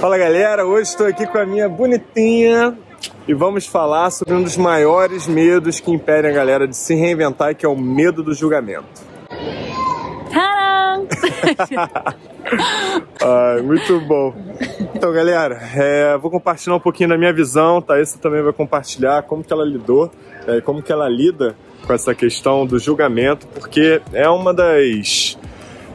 Fala galera, hoje estou aqui com a minha bonitinha e vamos falar sobre um dos maiores medos que impedem a galera de se reinventar, que é o medo do julgamento. Ai, muito bom. Então, galera, é, vou compartilhar um pouquinho da minha visão, Thaisa também vai compartilhar como que ela lidou, é, como que ela lida com essa questão do julgamento, porque é uma das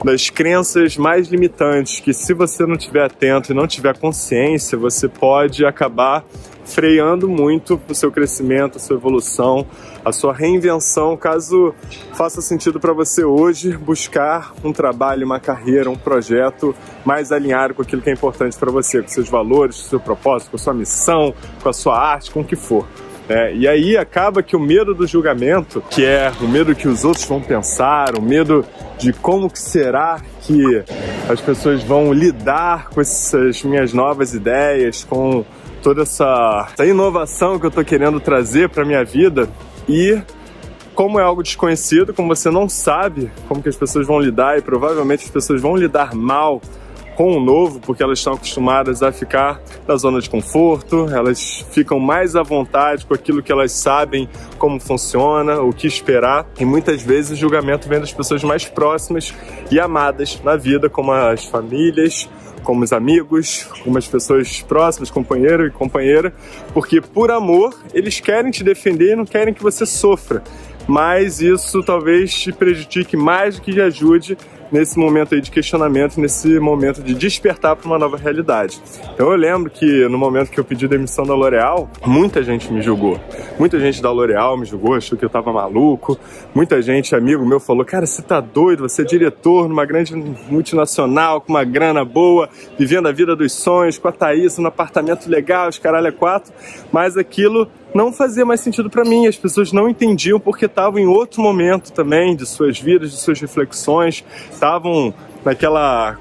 das crenças mais limitantes que se você não estiver atento e não tiver consciência, você pode acabar freando muito o seu crescimento, a sua evolução, a sua reinvenção, caso faça sentido para você hoje buscar um trabalho, uma carreira, um projeto mais alinhado com aquilo que é importante para você, com seus valores, com seu propósito, com a sua missão, com a sua arte, com o que for. É, e aí acaba que o medo do julgamento, que é o medo que os outros vão pensar, o medo de como que será que as pessoas vão lidar com essas minhas novas ideias, com toda essa, essa inovação que eu estou querendo trazer para minha vida. E como é algo desconhecido, como você não sabe como que as pessoas vão lidar e provavelmente as pessoas vão lidar mal com o novo, porque elas estão acostumadas a ficar na zona de conforto, elas ficam mais à vontade com aquilo que elas sabem como funciona, o que esperar, e muitas vezes o julgamento vem das pessoas mais próximas e amadas na vida, como as famílias, como os amigos, como as pessoas próximas, companheiro e companheira, porque por amor eles querem te defender e não querem que você sofra. Mas isso talvez te prejudique mais do que te ajude nesse momento aí de questionamento, nesse momento de despertar para uma nova realidade. Então eu lembro que no momento que eu pedi demissão da L'Oréal, muita gente me julgou. Muita gente da L'Oréal me julgou, achou que eu tava maluco. Muita gente, amigo meu, falou: Cara, você tá doido? Você é diretor numa grande multinacional, com uma grana boa, vivendo a vida dos sonhos, com a Thaís, num apartamento legal, os caralho é quatro. Mas aquilo não fazia mais sentido para mim. As pessoas não entendiam porque estavam em outro momento também de suas vidas, de suas reflexões, estavam naquela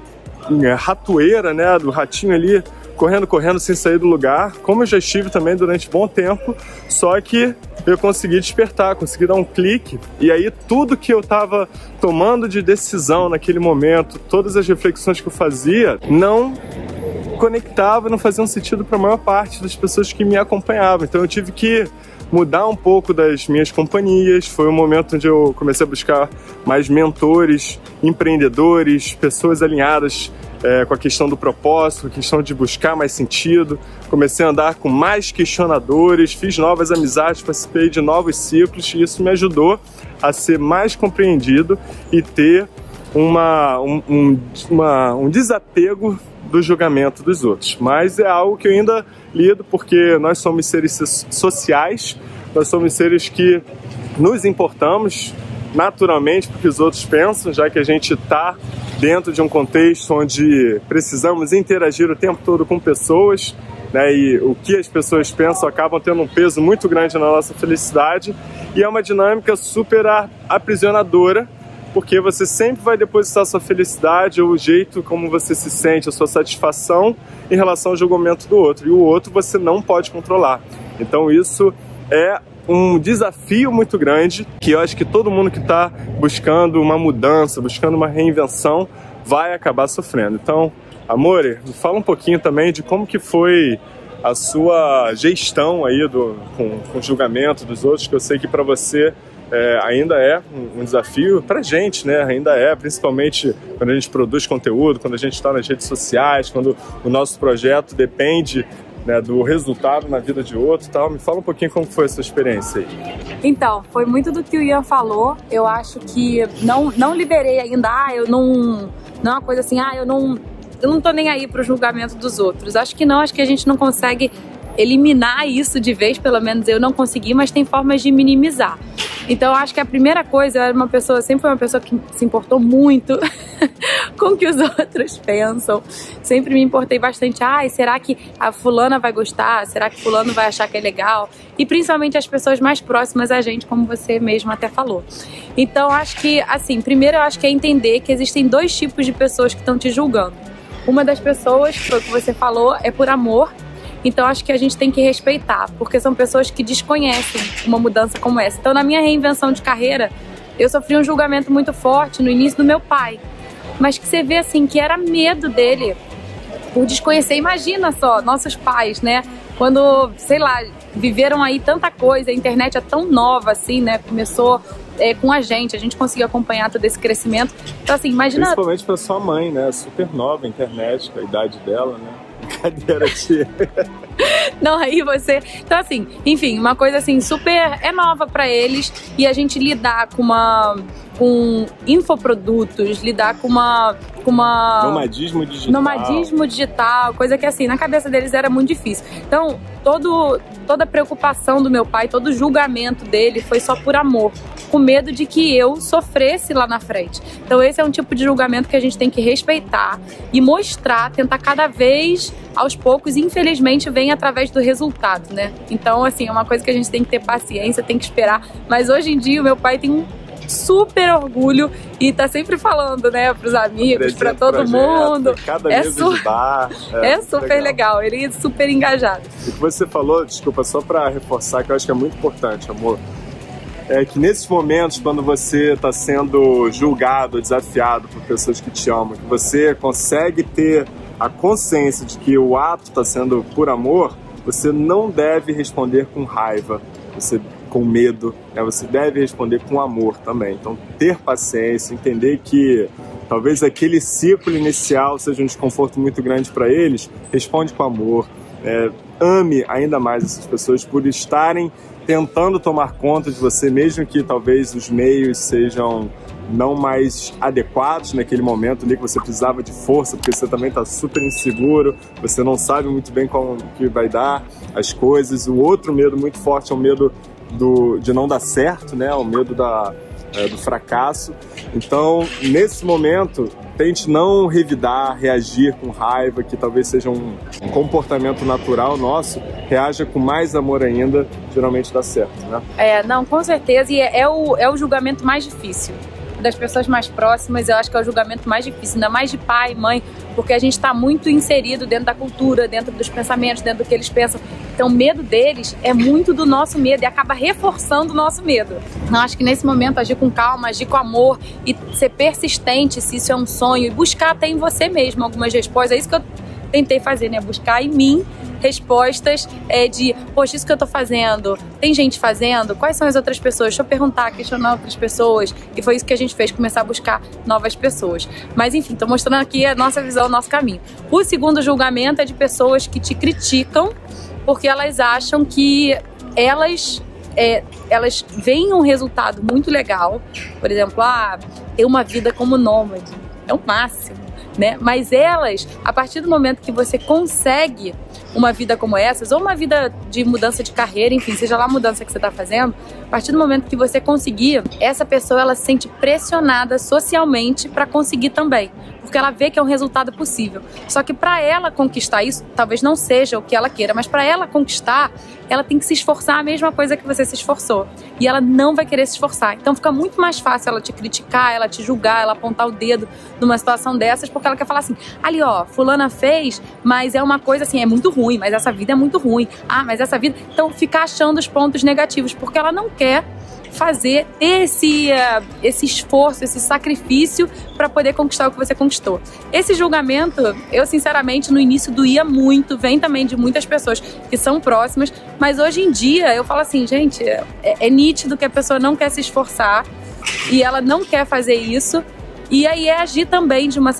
é, ratoeira, né, do ratinho ali correndo, correndo sem sair do lugar, como eu já estive também durante bom tempo, só que eu consegui despertar, consegui dar um clique e aí tudo que eu estava tomando de decisão naquele momento, todas as reflexões que eu fazia, não conectava não faziam sentido para a maior parte das pessoas que me acompanhavam. Então eu tive que mudar um pouco das minhas companhias. Foi um momento onde eu comecei a buscar mais mentores, empreendedores, pessoas alinhadas é, com a questão do propósito, a questão de buscar mais sentido. Comecei a andar com mais questionadores, fiz novas amizades, participei de novos ciclos e isso me ajudou a ser mais compreendido e ter uma, um, um, uma, um desapego do julgamento dos outros. Mas é algo que eu ainda lido porque nós somos seres sociais, nós somos seres que nos importamos naturalmente porque os outros pensam, já que a gente está dentro de um contexto onde precisamos interagir o tempo todo com pessoas, né, e o que as pessoas pensam acabam tendo um peso muito grande na nossa felicidade, e é uma dinâmica super aprisionadora porque você sempre vai depositar sua felicidade ou o jeito como você se sente, a sua satisfação em relação ao julgamento do outro. E o outro você não pode controlar. Então isso é um desafio muito grande que eu acho que todo mundo que está buscando uma mudança, buscando uma reinvenção, vai acabar sofrendo. Então, Amore, fala um pouquinho também de como que foi a sua gestão aí do, com, com o julgamento dos outros, que eu sei que para você é, ainda é um, um desafio para a gente, né? Ainda é, principalmente quando a gente produz conteúdo, quando a gente está nas redes sociais, quando o nosso projeto depende né, do resultado na vida de outro tal. Me fala um pouquinho como foi essa experiência aí. Então, foi muito do que o Ian falou. Eu acho que não, não liberei ainda, ah, eu não. Não é uma coisa assim, ah, eu não. Eu não tô nem aí pro julgamento dos outros. Acho que não, acho que a gente não consegue eliminar isso de vez, pelo menos eu não consegui, mas tem formas de minimizar. Então acho que a primeira coisa, eu era uma pessoa, sempre foi uma pessoa que se importou muito com o que os outros pensam. Sempre me importei bastante. Ai, será que a fulana vai gostar? Será que fulano vai achar que é legal? E principalmente as pessoas mais próximas a gente, como você mesmo até falou. Então acho que, assim, primeiro eu acho que é entender que existem dois tipos de pessoas que estão te julgando. Uma das pessoas, foi o que você falou, é por amor então acho que a gente tem que respeitar, porque são pessoas que desconhecem uma mudança como essa. Então na minha reinvenção de carreira, eu sofri um julgamento muito forte no início do meu pai, mas que você vê assim que era medo dele por desconhecer. Imagina só, nossos pais, né? Quando, sei lá, viveram aí tanta coisa, a internet é tão nova assim, né? Começou é, com a gente, a gente conseguiu acompanhar todo esse crescimento. Então, assim, imagina. Principalmente para sua mãe, né? Super nova a internet, com a idade dela, né? Кадеровичи. Não, aí você. Então, assim, enfim, uma coisa assim super. É nova para eles e a gente lidar com uma. com infoprodutos, lidar com uma. com uma. Nomadismo digital. Nomadismo digital, coisa que assim, na cabeça deles era muito difícil. Então, todo, toda a preocupação do meu pai, todo o julgamento dele foi só por amor com medo de que eu sofresse lá na frente. Então esse é um tipo de julgamento que a gente tem que respeitar e mostrar, tentar cada vez aos poucos, infelizmente vem através do resultado, né? Então assim, é uma coisa que a gente tem que ter paciência, tem que esperar, mas hoje em dia o meu pai tem um super orgulho e tá sempre falando, né, pros amigos, para todo projeto, mundo. Cada é, su bar, é, é super legal. legal. ele é super engajado. E o que você falou, desculpa, só para reforçar que eu acho que é muito importante, amor é que nesses momentos, quando você está sendo julgado, desafiado por pessoas que te amam, que você consegue ter a consciência de que o ato está sendo por amor, você não deve responder com raiva, você com medo, né? você deve responder com amor também. Então, ter paciência, entender que talvez aquele ciclo inicial seja um desconforto muito grande para eles, responde com amor. É, ame ainda mais essas pessoas por estarem tentando tomar conta de você, mesmo que talvez os meios sejam não mais adequados naquele momento ali que você precisava de força, porque você também está super inseguro, você não sabe muito bem como que vai dar as coisas. O outro medo muito forte é o medo do, de não dar certo, né? O medo da, é, do fracasso. Então, nesse momento, tente não revidar, reagir com raiva, que talvez seja um, comportamento natural nosso, reaja com mais amor ainda, geralmente dá certo, né? É, não, com certeza, e é, é o, é o julgamento mais difícil das pessoas mais próximas, eu acho que é o julgamento mais difícil, ainda mais de pai, mãe, porque a gente está muito inserido dentro da cultura, dentro dos pensamentos, dentro do que eles pensam. Então, o medo deles é muito do nosso medo e acaba reforçando o nosso medo. Eu acho que nesse momento agir com calma, agir com amor e ser persistente se isso é um sonho e buscar até em você mesmo algumas respostas. É isso que eu tentei fazer, né? Buscar em mim respostas é, de, poxa, isso que eu tô fazendo, tem gente fazendo? Quais são as outras pessoas? Deixa eu perguntar, questionar outras pessoas. E foi isso que a gente fez, começar a buscar novas pessoas. Mas enfim, tô mostrando aqui a nossa visão, o nosso caminho. O segundo julgamento é de pessoas que te criticam porque elas acham que elas é, elas veem um resultado muito legal, por exemplo, ah, ter uma vida como nômade, é o máximo né? Mas elas, a partir do momento que você consegue uma vida como essas, ou uma vida de mudança de carreira, enfim, seja lá a mudança que você está fazendo, a partir do momento que você conseguir, essa pessoa ela se sente pressionada socialmente para conseguir também porque ela vê que é um resultado possível. Só que para ela conquistar isso, talvez não seja o que ela queira, mas para ela conquistar, ela tem que se esforçar a mesma coisa que você se esforçou. E ela não vai querer se esforçar. Então fica muito mais fácil ela te criticar, ela te julgar, ela apontar o dedo numa situação dessas, porque ela quer falar assim: ali ó, fulana fez, mas é uma coisa assim, é muito ruim, mas essa vida é muito ruim. Ah, mas essa vida. Então ficar achando os pontos negativos, porque ela não quer fazer esse, uh, esse esforço, esse sacrifício para poder conquistar o que você conquistou. Esse julgamento, eu sinceramente no início doía muito, vem também de muitas pessoas que são próximas, mas hoje em dia eu falo assim, gente, é, é nítido que a pessoa não quer se esforçar e ela não quer fazer isso. E aí é agir também de uma,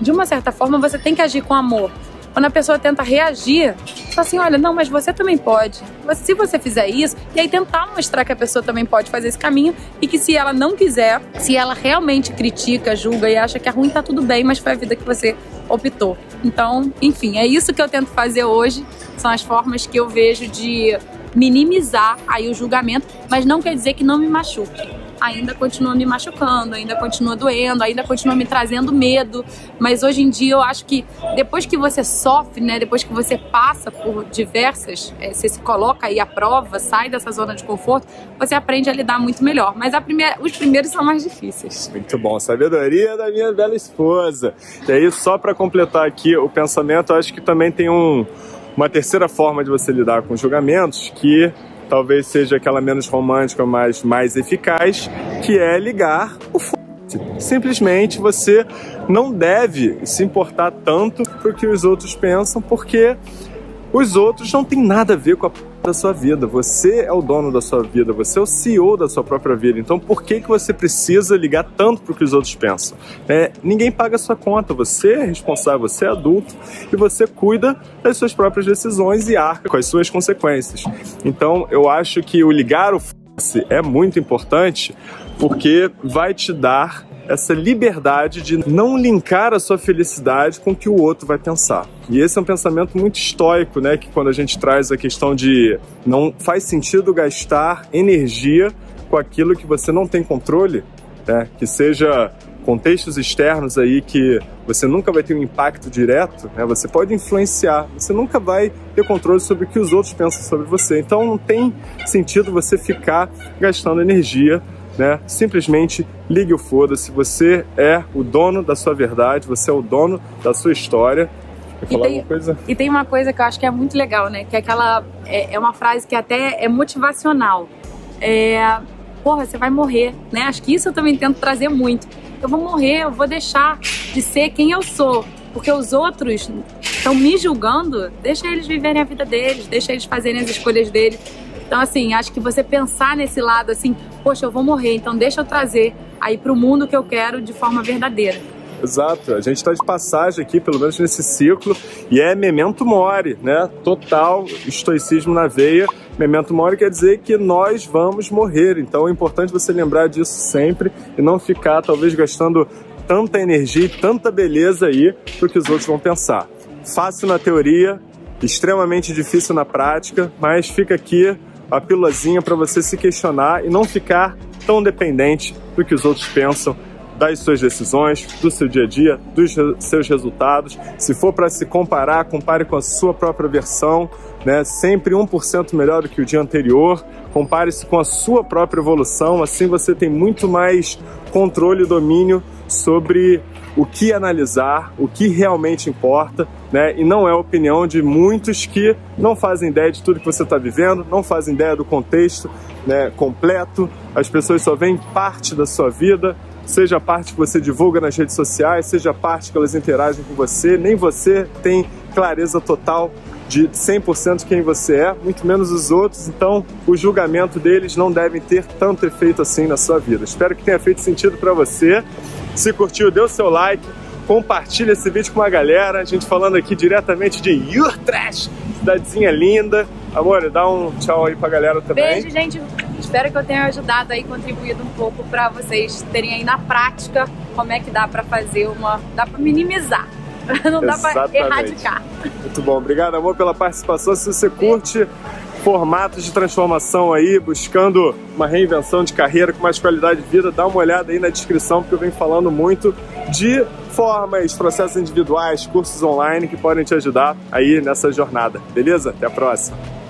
de uma certa forma, você tem que agir com amor. Quando a pessoa tenta reagir, fala assim: olha, não, mas você também pode. Se você fizer isso, e aí tentar mostrar que a pessoa também pode fazer esse caminho e que se ela não quiser, se ela realmente critica, julga e acha que é ruim, tá tudo bem, mas foi a vida que você optou. Então, enfim, é isso que eu tento fazer hoje. São as formas que eu vejo de minimizar aí o julgamento, mas não quer dizer que não me machuque ainda continua me machucando, ainda continua doendo, ainda continua me trazendo medo. Mas hoje em dia eu acho que depois que você sofre, né, depois que você passa por diversas, é, você se coloca aí à prova, sai dessa zona de conforto, você aprende a lidar muito melhor. Mas primeira, os primeiros são mais difíceis. Muito bom, sabedoria da minha bela esposa. E aí, só para completar aqui o pensamento, acho que também tem um, uma terceira forma de você lidar com julgamentos que talvez seja aquela menos romântica, mas mais eficaz, que é ligar o f... Simplesmente você não deve se importar tanto pro que os outros pensam, porque os outros não têm nada a ver com a da sua vida. Você é o dono da sua vida, você é o CEO da sua própria vida. Então, por que, que você precisa ligar tanto para o que os outros pensam? É, ninguém paga a sua conta, você é responsável, você é adulto e você cuida das suas próprias decisões e arca com as suas consequências. Então, eu acho que o ligar o f*** é muito importante porque vai te dar essa liberdade de não linkar a sua felicidade com o que o outro vai pensar. E esse é um pensamento muito estoico, né? Que quando a gente traz a questão de não faz sentido gastar energia com aquilo que você não tem controle, né? Que seja contextos externos aí que você nunca vai ter um impacto direto, né? Você pode influenciar, você nunca vai ter controle sobre o que os outros pensam sobre você. Então não tem sentido você ficar gastando energia né? Simplesmente ligue o foda-se. Você é o dono da sua verdade, você é o dono da sua história. E tem, e tem, uma coisa que eu acho que é muito legal, né? Que é aquela. É, é uma frase que até é motivacional. É. Porra, você vai morrer, né? Acho que isso eu também tento trazer muito. Eu vou morrer, eu vou deixar de ser quem eu sou. Porque os outros estão me julgando, deixa eles viverem a vida deles, deixa eles fazerem as escolhas deles. Então, assim, acho que você pensar nesse lado assim, poxa, eu vou morrer, então deixa eu trazer aí para o mundo que eu quero de forma verdadeira. Exato, a gente está de passagem aqui, pelo menos nesse ciclo, e é memento mori, né? Total estoicismo na veia. Memento mori quer dizer que nós vamos morrer, então é importante você lembrar disso sempre e não ficar, talvez, gastando tanta energia e tanta beleza aí para que os outros vão pensar. Fácil na teoria, extremamente difícil na prática, mas fica aqui a pílulazinha para você se questionar e não ficar tão dependente do que os outros pensam das suas decisões, do seu dia a dia, dos seus resultados. Se for para se comparar, compare com a sua própria versão, né? Sempre 1% melhor do que o dia anterior. Compare-se com a sua própria evolução, assim você tem muito mais controle e domínio sobre o que analisar, o que realmente importa, né? E não é a opinião de muitos que não fazem ideia de tudo que você está vivendo, não fazem ideia do contexto né, completo. As pessoas só veem parte da sua vida, seja a parte que você divulga nas redes sociais, seja a parte que elas interagem com você. Nem você tem clareza total de 100% de quem você é, muito menos os outros, então o julgamento deles não deve ter tanto efeito assim na sua vida. Espero que tenha feito sentido para você. Se curtiu, dê o seu like, compartilha esse vídeo com uma galera. A gente falando aqui diretamente de Utrecht, cidadezinha linda. Amor, dá um tchau aí pra galera também. Beijo, gente. Espero que eu tenha ajudado aí, contribuído um pouco para vocês terem aí na prática como é que dá para fazer uma. dá para minimizar. Não dá para erradicar. Muito bom. Obrigado, amor, pela participação. Se você curte formatos de transformação aí, buscando uma reinvenção de carreira com mais qualidade de vida, dá uma olhada aí na descrição, porque eu venho falando muito de formas, processos individuais, cursos online que podem te ajudar aí nessa jornada. Beleza? Até a próxima!